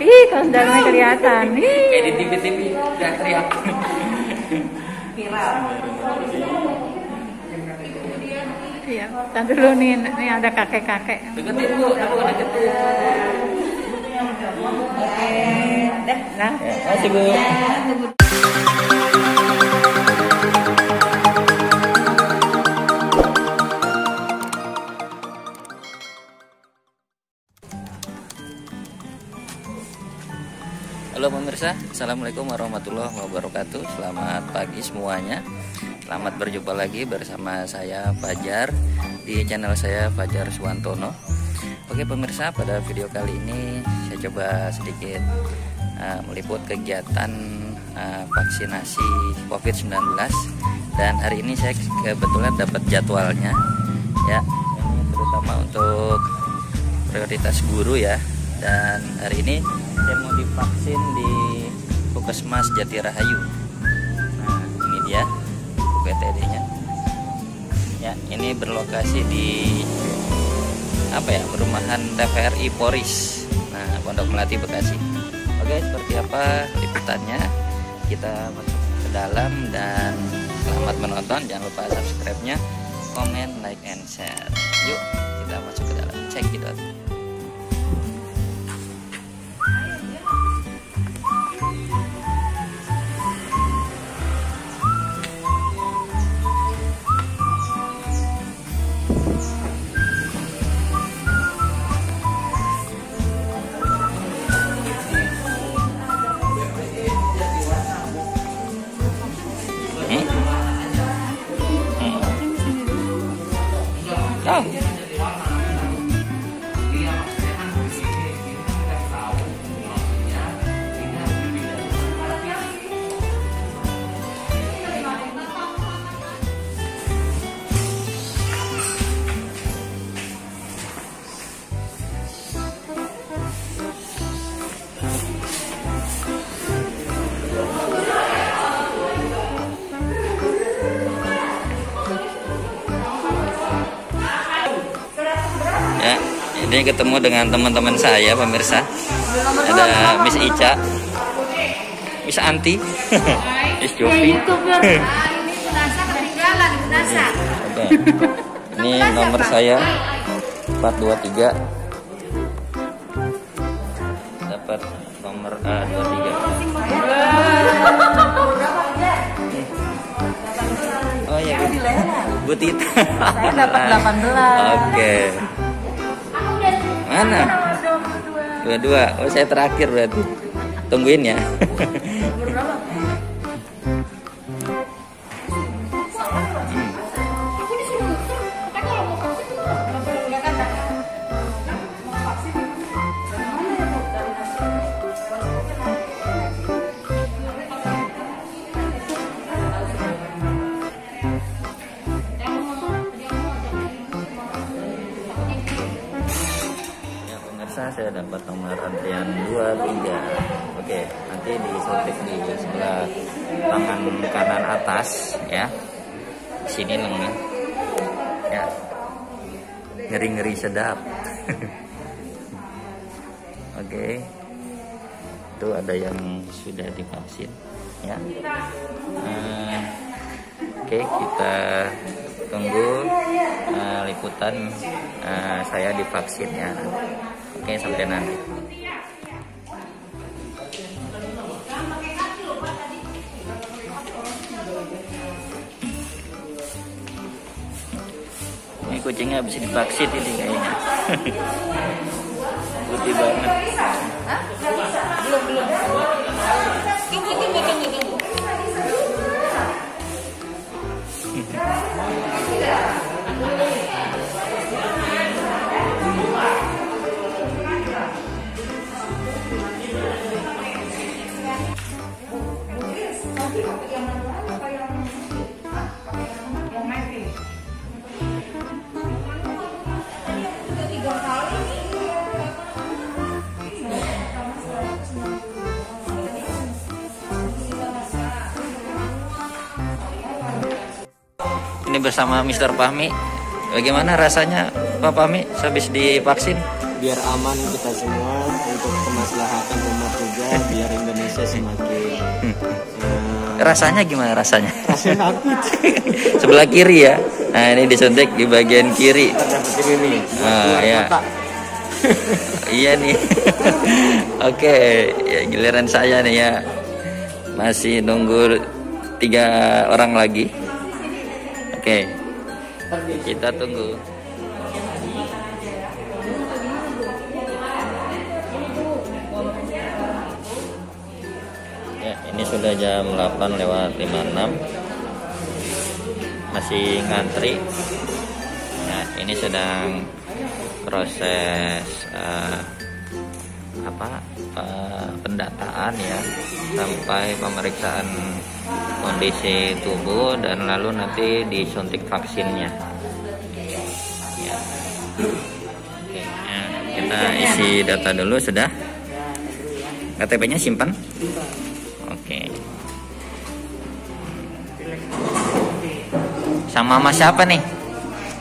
Ih, kaos dalamnya kelihatan. Ih. Kayak di TV-TV udah teriak. Iya, tar dulu nih, nih ada kakek-kakek. Deketin bu, aku deketin. Nah, masih bu. Pemirsa, Assalamualaikum warahmatullahi wabarakatuh. Selamat pagi semuanya. Selamat berjumpa lagi bersama saya Fajar Di channel saya Fajar Suwantono. Oke pemirsa, pada video kali ini Saya coba sedikit uh, meliput kegiatan uh, vaksinasi COVID-19 Dan hari ini saya kebetulan dapat jadwalnya Ya, terutama untuk prioritas guru ya. Dan hari ini saya mau divaksin di Puskesmas Jati Rahayu nah ini dia UPTD nya ya ini berlokasi di apa ya perumahan TVRI Poris. Nah Pondok Melati Bekasi. Oke seperti apa liputannya? Kita masuk ke dalam dan selamat menonton. Jangan lupa subscribe nya komen like and share. Yuk kita masuk ke dalam. Check it out ini ketemu dengan teman-teman saya pemirsa. Ada Miss Ica, Miss Anti, Miss Jovi. youtuber. ini nomor saya 423. Dapat nomor uh, 23. Oh iya, Bu. Tita. Saya dapat 18. Oke. Mana? Dua-dua. Oh, saya terakhir berarti. Tungguin ya. Ya disuntik di sebelah tangan kanan atas ya. Sini lengan ya. Ngeri-ngeri sedap. Oke. Itu ada yang sudah divaksin ya. Eh, Oke kita tunggu eh, liputan eh, saya divaksin ya. Oke sampai nanti Kucingnya habis divaksin ini kayaknya. Putih banget Ini bersama Mr. Pahmi. Bagaimana rasanya Pak Pahmi habis divaksin? biar aman kita semua untuk kemaslahatan umat juga biar Indonesia semakin eh, Rasanya gimana rasanya? rasanya Sebelah kiri ya. Nah, ini disuntik di bagian kiri. ini nih Ah, ya. iya nih. Oke, ya, giliran saya nih ya. Masih nunggu tiga orang lagi. Oke. Kita tunggu. Ya, ini sudah jam 8 lewat 56. Masih ngantri. Ya, ini sedang proses eh, apa eh, pendataan ya sampai pemeriksaan kondisi tubuh dan lalu nanti disuntik vaksinnya. Ya. Oke, ya, kita isi data dulu sudah. KTP-nya simpan. Oke. Sama Mas siapa nih?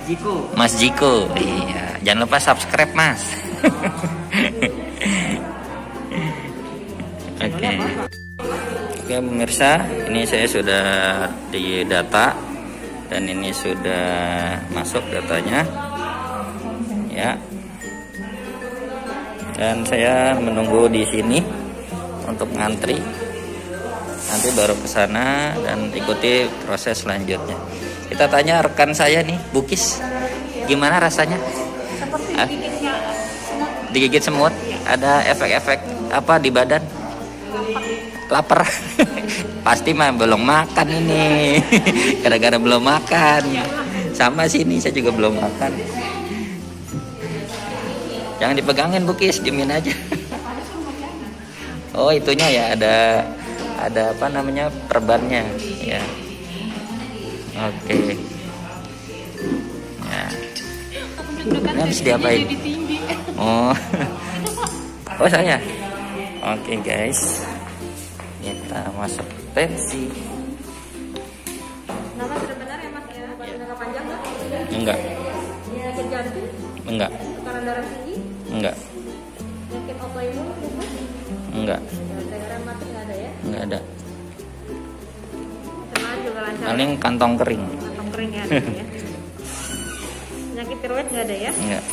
Jiko Mas Jiko. Iya, jangan lupa subscribe, Mas. Oke. Oke, pemirsa, ini saya sudah di data dan ini sudah masuk datanya. Ya. Dan saya menunggu di sini untuk ngantri. Nanti baru ke sana dan ikuti proses selanjutnya. Kita tanya rekan saya nih, Bukis. Gimana rasanya? Ah, Digigit semut? Ada efek-efek apa di badan? Lapar. Pasti mah belum makan ini. Gara-gara belum makan. Sama sini saya juga belum makan. Jangan dipegangin Bukis, dimin aja. Oh, itunya ya ada ada apa namanya perbannya ya. Oke. Ya. Ini habis diapain? Oh. Oh saya. Oke guys. Kita masuk Pepsi. Nama sudah benar ya mas ya? Jangka panjang nggak? Enggak, Penyakit jantung, enggak, tekanan darah tinggi, enggak, penyakit autoimun, enggak, darah mati nggak ada ya? enggak ada. Juga lancar. Paling kantong kering. Kantong kering ya. ada ya. Penyakit tiroid nggak ada ya? Enggak,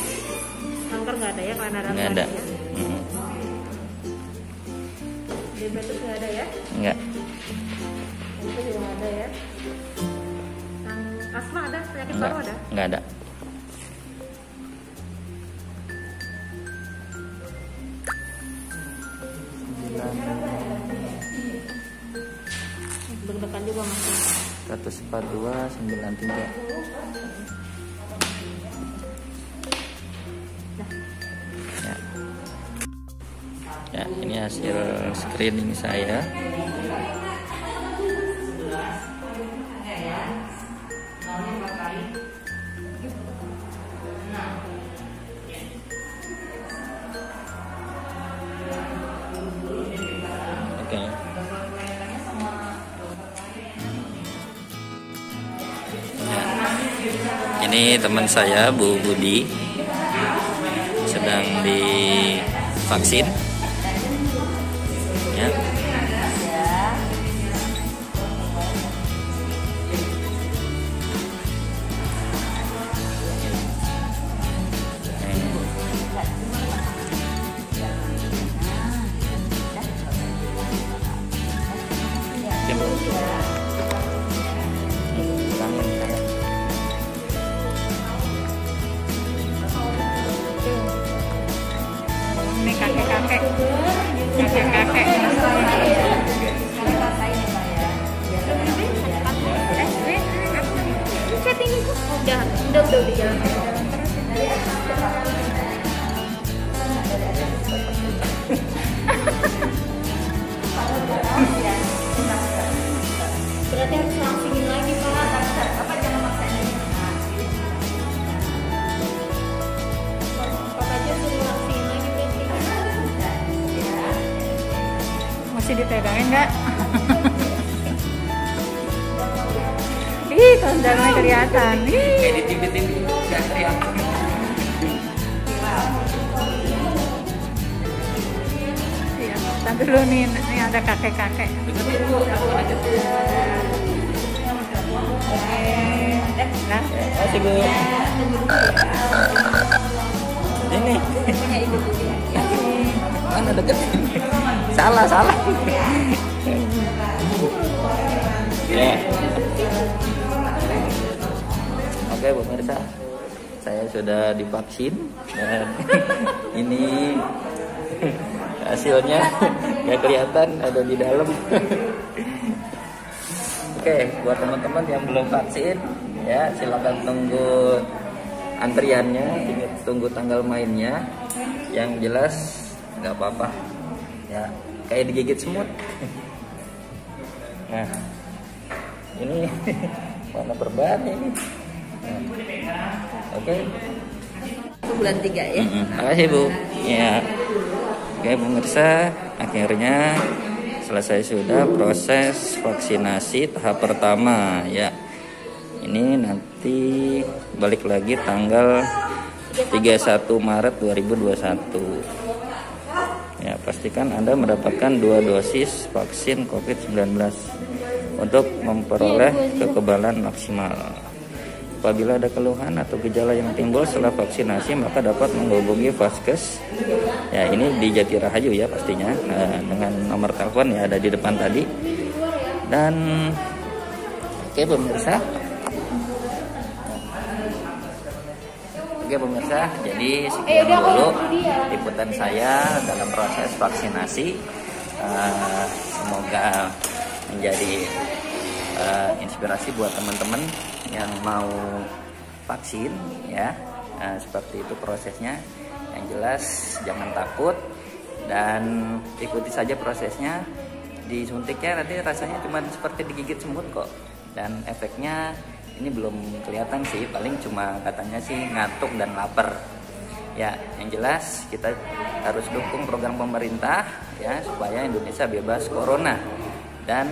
Kanker nggak ada ya? Kelainan darah enggak ada. ya? Diabetes nggak ada ya? Enggak, Itu juga nggak ada ya? Yang asma ada? Penyakit enggak, paru ada? enggak ada. Deg-degan juga masih. 142 93. Ya, ini hasil screening saya. Ini teman saya Bu Budi sedang divaksin. Udah, udah, Berarti harus langsingin lagi pak. Apa jangan aja suruh langsingin lagi berarti. Masih dipegangin nggak? Ih, kalau dalamnya kelihatan. Kayak di TV-TV nggak kelihatan. Tapi dulu nih, nih ada kakek-kakek. Nah, masih. Ini. Mana deket ini? Salah, salah. Yeah. Oke pemirsa, saya sudah divaksin dan ini hasilnya nggak kelihatan ada di dalam. Oke, buat teman-teman yang belum vaksin, ya silakan tunggu antriannya, tunggu tanggal mainnya. Yang jelas nggak apa-apa, ya kayak digigit semut. Nah, ini mana perban ini? Oke, bulan 3 ya. Mm-mm. Makasih Bu. Ya. Oke pemirsa, akhirnya selesai sudah proses vaksinasi tahap pertama ya. Ini nanti balik lagi tanggal 31 Maret 2021. Ya, pastikan Anda mendapatkan dua dosis vaksin COVID-19 untuk memperoleh kekebalan maksimal. Apabila ada keluhan atau gejala yang timbul setelah vaksinasi, maka dapat menghubungi Vaskes. Ya, ini di Jati Rahayu ya pastinya eh, dengan nomor telepon ya ada di depan tadi. Dan oke pemirsa. Oke pemirsa, jadi sekian dulu liputan saya dalam proses vaksinasi. Eh, semoga menjadi eh, inspirasi buat teman-teman yang mau vaksin ya. Nah, seperti itu prosesnya. Yang jelas jangan takut. Dan ikuti saja prosesnya. Disuntiknya nanti rasanya cuma seperti digigit semut kok. Dan efeknya ini belum kelihatan sih. Paling cuma katanya sih ngantuk dan lapar. Ya yang jelas kita harus dukung program pemerintah ya supaya Indonesia bebas corona dan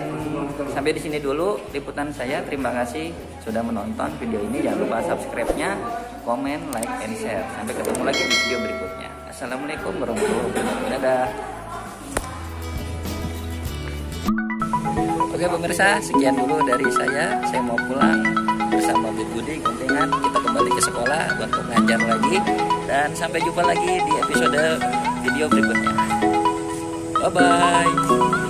sampai di sini dulu liputan saya. Terima kasih sudah menonton video ini. Jangan lupa subscribe-nya, komen, like, and share. Sampai ketemu lagi di video berikutnya. Assalamualaikum warahmatullahi wabarakatuh. Oke pemirsa, sekian dulu dari saya. Saya mau pulang bersama Bu Budi Gantengan. Kita kembali ke sekolah untuk ngajar lagi. Dan sampai jumpa lagi di episode video berikutnya. Bye-bye.